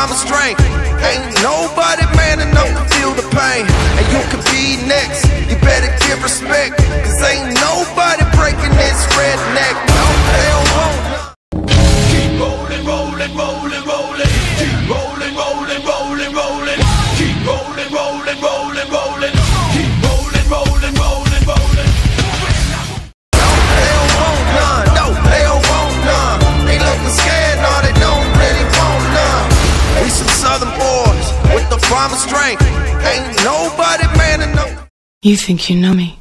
farmer strength. Ain't nobody man enough to feel the pain. And you could be next, you better give respect. Cause ain't nobody breaking this redneck. No, they don't. Keep rolling, rolling, rolling, rolling. Southern boys with the farmer strength. Ain't nobody man enough. You think you know me.